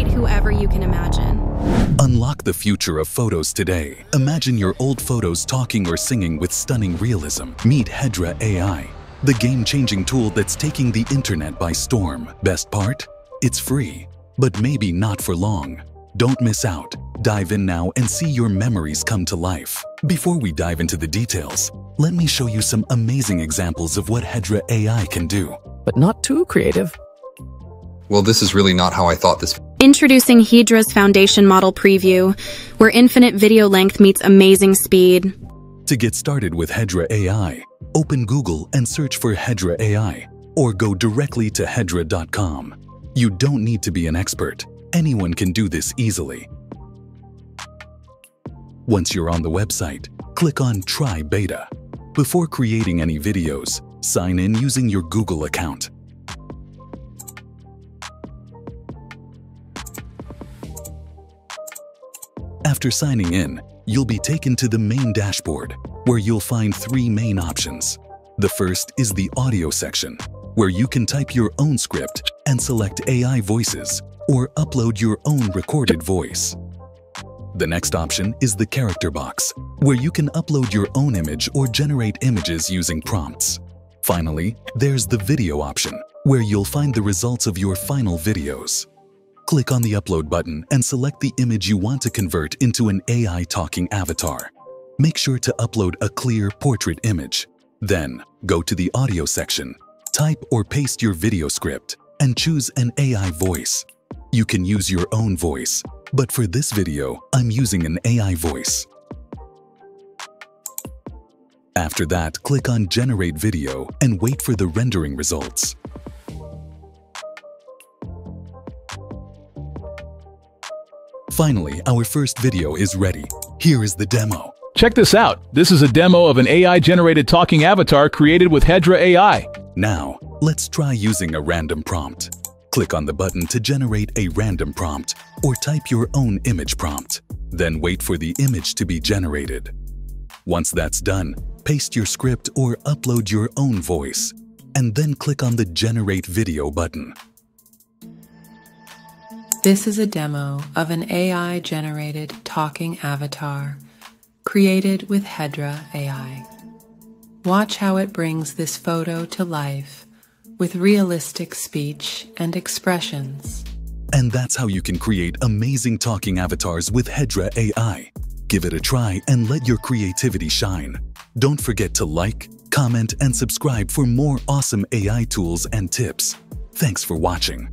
Create whoever you can imagine. Unlock the future of photos today. Imagine your old photos talking or singing with stunning realism. Meet Hedra AI, the game-changing tool that's taking the internet by storm. Best part? It's free, but maybe not for long. Don't miss out. Dive in now and see your memories come to life. Before we dive into the details, let me show you some amazing examples of what Hedra AI can do. But not too creative. Well, this is really not how I thought this. Introducing Hedra's Foundation Model Preview, where infinite video length meets amazing speed. To get started with Hedra AI, open Google and search for Hedra AI, or go directly to hedra.com. You don't need to be an expert. Anyone can do this easily. Once you're on the website, click on Try Beta. Before creating any videos, sign in using your Google account. After signing in, you'll be taken to the main dashboard, where you'll find three main options. The first is the audio section, where you can type your own script and select AI voices or upload your own recorded voice. The next option is the character box, where you can upload your own image or generate images using prompts. Finally, there's the video option, where you'll find the results of your final videos. Click on the upload button and select the image you want to convert into an AI talking avatar. Make sure to upload a clear portrait image. Then, go to the audio section, type or paste your video script, and choose an AI voice. You can use your own voice, but for this video, I'm using an AI voice. After that, click on Generate Video and wait for the rendering results. Finally, our first video is ready. Here is the demo. Check this out. This is a demo of an AI-generated talking avatar created with Hedra AI. Now, let's try using a random prompt. Click on the button to generate a random prompt or type your own image prompt. Then wait for the image to be generated. Once that's done, paste your script or upload your own voice, and then click on the Generate Video button. This is a demo of an AI-generated talking avatar created with Hedra AI. Watch how it brings this photo to life with realistic speech and expressions. And that's how you can create amazing talking avatars with Hedra AI. Give it a try and let your creativity shine. Don't forget to like, comment, and subscribe for more awesome AI tools and tips. Thanks for watching.